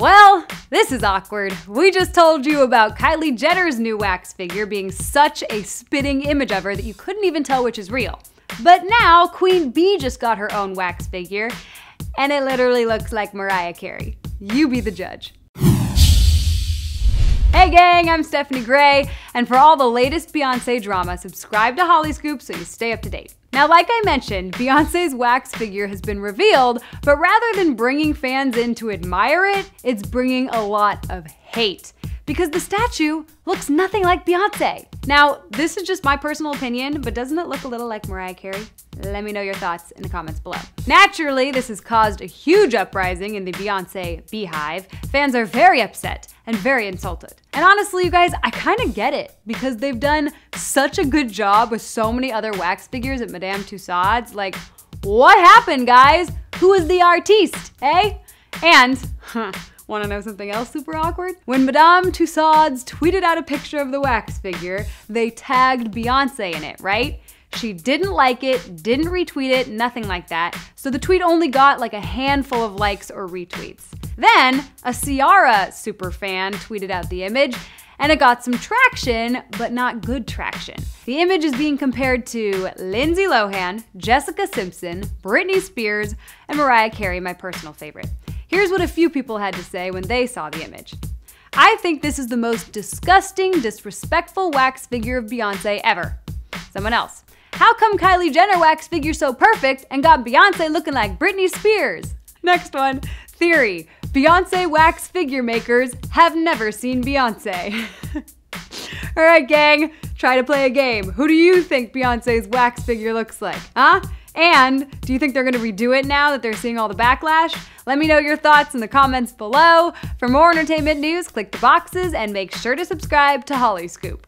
Well, this is awkward. We just told you about Kylie Jenner's new wax figure being such a spitting image of her that you couldn't even tell which is real. But now, Queen Bee just got her own wax figure, and it literally looks like Mariah Carey. You be the judge. Hey gang, I'm Stephanie Gray, and for all the latest Beyonce drama, subscribe to Hollyscoop so you stay up to date. Now, like I mentioned, Beyonce's wax figure has been revealed, but rather than bringing fans in to admire it, it's bringing a lot of hate because the statue looks nothing like Beyonce. Now, this is just my personal opinion, but doesn't it look a little like Mariah Carey? Let me know your thoughts in the comments below. Naturally, this has caused a huge uprising in the Beyonce beehive. Fans are very upset and very insulted. And honestly, you guys, I kind of get it because they've done such a good job with so many other wax figures at Madame Tussauds. Like, what happened, guys? Who is the artiste, eh? And, huh, Wanna know something else super awkward? When Madame Tussauds tweeted out a picture of the wax figure, they tagged Beyonce in it, right? She didn't like it, didn't retweet it, nothing like that. So the tweet only got like a handful of likes or retweets. Then, a Ciara super fan tweeted out the image, and it got some traction, but not good traction. The image is being compared to Lindsay Lohan, Jessica Simpson, Britney Spears, and Mariah Carey, my personal favorite. Here's what a few people had to say when they saw the image. I think this is the most disgusting, disrespectful wax figure of Beyonce ever. Someone else. How come Kylie Jenner wax figure so perfect and got Beyonce looking like Britney Spears? Next one. Theory. Beyonce wax figure makers have never seen Beyonce. Alright, gang, try to play a game. Who do you think Beyonce's wax figure looks like? Huh? And do you think they're gonna redo it now that they're seeing all the backlash? Let me know your thoughts in the comments below. For more entertainment news, click the boxes and make sure to subscribe to Hollyscoop.